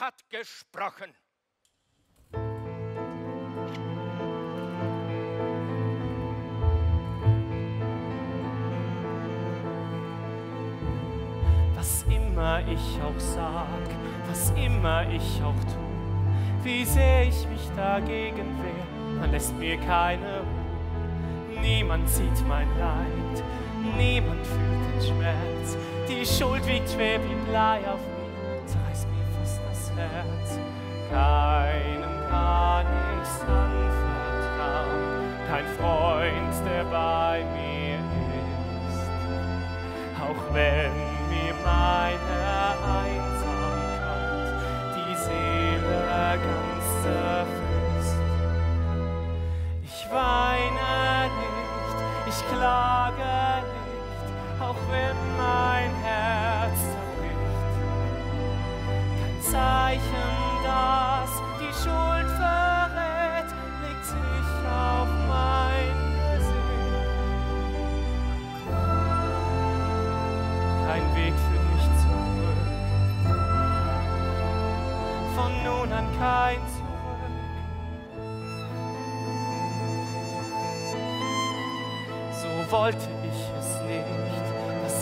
hat gesprochen. Was immer ich auch sag, was immer ich auch tu, wie sehr ich mich dagegen wehr, man lässt mir keine Ruhe. Niemand sieht mein Leid, niemand fühlt den Schmerz, die Schuld wiegt schwer wie Blei auf mir, Herz. Keinem kann ich's anvertrauen, kein Freund, der bei mir ist. Auch wenn mir meine Einsamkeit die Seele ganz zerfrisst. Ich weine nicht, ich klage nicht, auch wenn mein Herz Zeichen, das die Schuld verrät, legt sich auf mein Gesicht. Kein Weg führt mich zurück. Von nun an kein Zurück. So wollte ich es nicht.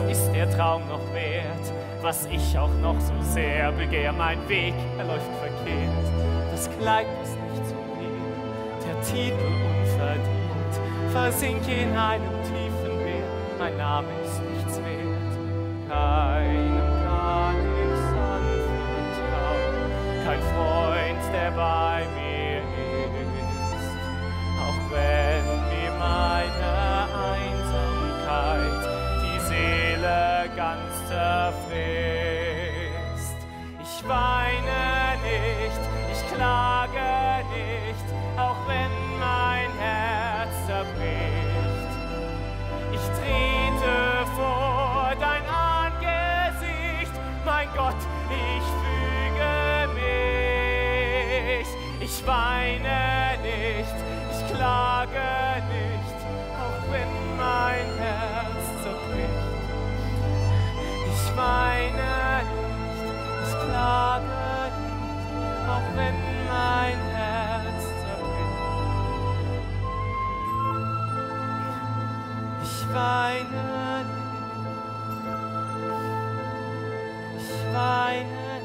Ist der Traum noch wert? Was ich auch noch so sehr begehr, mein Weg, er läuft verkehrt. Das Kleid ist nicht zu mir, der Titel unverdient. Versink in einem tiefen Meer, mein Name ist nichts wert. Keinem zerfrisst. Ich weine nicht, ich klage nicht, auch wenn mein Herz zerbricht. Ich trete vor dein Angesicht, mein Gott, ich füge mich. Ich weine nicht, ich klage nicht, auch wenn mein Herz. Ich weine ich weine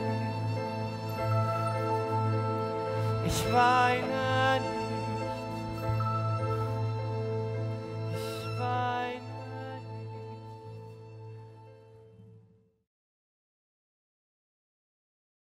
ich weine